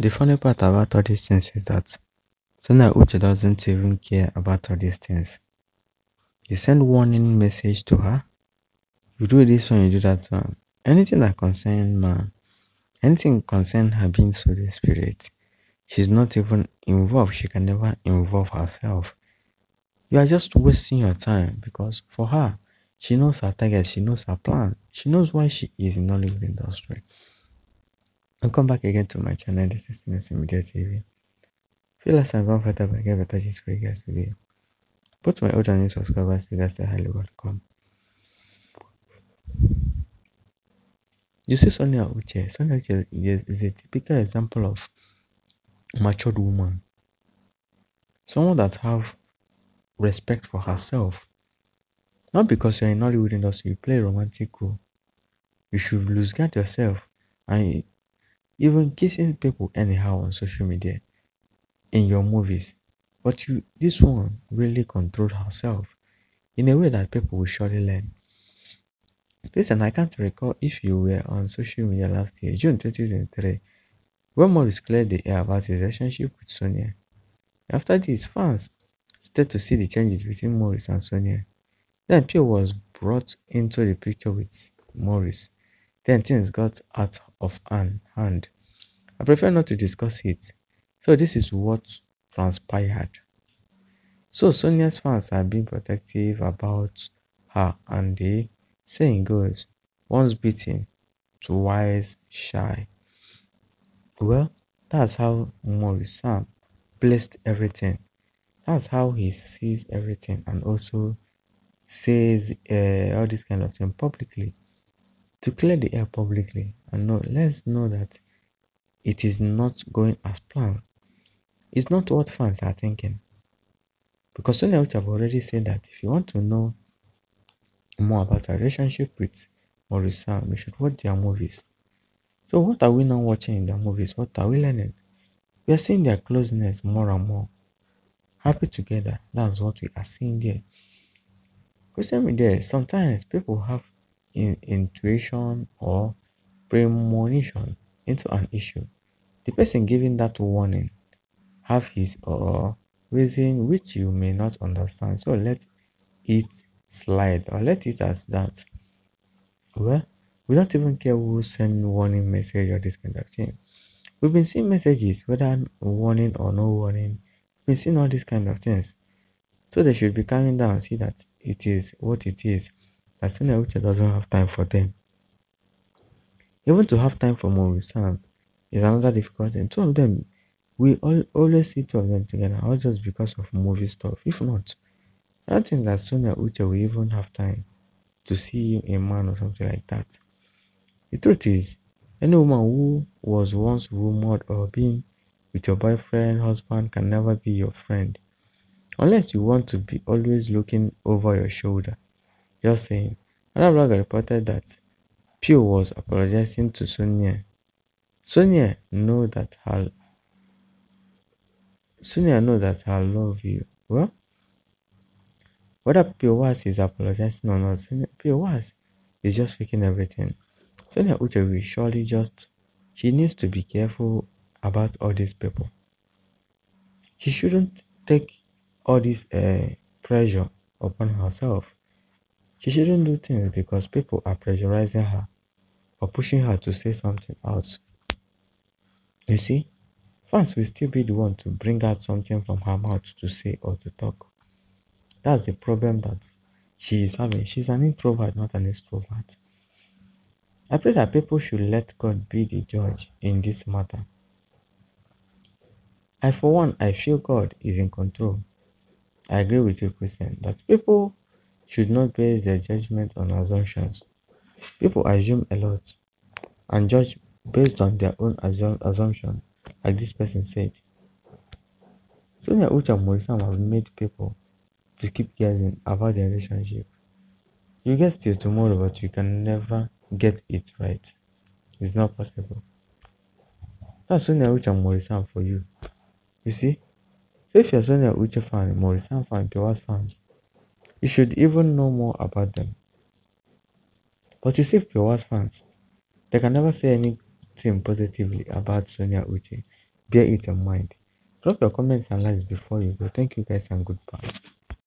The funny part about all these things is that Sonia Uche doesn't even care about all these things. You send warning message to her, you do this one, you do that one. Anything that concerns man, anything concern her being so the spirit, she's not even involved. She can never involve herself. You are just wasting your time because for her, she knows her target, she knows her plan, she knows why she is in Nollywood industry. Welcome back again to my channel. This is Innocent Media TV. Feel like I'm comfortable, get better gist for you guys today. Both my old and new subscribers, you guys are highly welcome. You see Sonia Uche. Sonia Uche is a typical example of matured woman. Someone that have respect for herself. Not because you're in Nollywood industry, you play romantic role. You should lose guard yourself and even kissing people anyhow on social media in your movies. But you this one really controlled herself in a way that people will surely learn. Listen, I can't recall if you were on social media last year, June 2023, when Maurice cleared the air about his relationship with Sonia. After this, fans started to see the changes between Maurice and Sonia. Then Pio was brought into the picture with Maurice. Then things got out of hand. I prefer not to discuss it. So this is what transpired. So Sonia's fans are being protective about her and the saying goes, once beaten, twice shy. Well, that's how Maurice Sam placed everything. That's how he sees everything and also says uh, all this kind of thing publicly to clear the air publicly and know let's know that it is not going as planned. It's not what fans are thinking. Because Sonia Uche have already said that if you want to know more about our relationship with Maurice Sam you should watch their movies. So what are we now watching in their movies? What are we learning? We are seeing their closeness more and more. Happy together. That's what we are seeing there. Social media, sometimes people have in, intuition or premonition into an issue. The person giving that warning have his or reason which you may not understand. So let it slide or let it as that. Well, we don't even care who send warning message or this kind of thing. We've been seeing messages, whether warning or no warning. We've been seeing all these kind of things. So they should be calming down see that it is what it is. That Sonia Uche doesn't have time for them. Even to have time for Sam is another difficult thing. Two of them, we all, always see two of them together, not just because of movie stuff. If not, I don't think that Sonia Uche will even have time to see a man or something like that. The truth is, any woman who was once rumored or being with your boyfriend, husband can never be your friend unless you want to be always looking over your shoulder. Just saying. Another blogger reported that Pio was apologizing to Sonia. Sonia know that her Sonia know that I love you. Well, whether was is apologizing or not, Sonia, was is just faking everything. Sonia Uche will surely just she needs to be careful about all these people. She shouldn't take all this uh, pressure upon herself. She shouldn't do things because people are pressurizing her or pushing her to say something else. You see, fans will still be the one to bring out something from her mouth to say or to talk. That's the problem that she is having. She's an introvert, not an extrovert. I pray that people should let God be the judge in this matter. I, for one, I feel God is in control I agree with you, Christian, that people should not base their judgment on assumptions. People assume a lot and judge based on their own assumption, like this person said. Sonia Uche and Maurice Sam have made people to keep guessing about their relationship. You guess till tomorrow, but you can never get it right. It's not possible. That's Sonia Uche and Maurice Sam for you. You see? So if you're Sonia Uche fan, Maurice Sam fan, Piwas fans, you should even know more about them. But you see Piwas fans, they can never say anything positively about Sonia Uche bear it in mind. Drop your comments and likes before you go. Thank you guys and goodbye.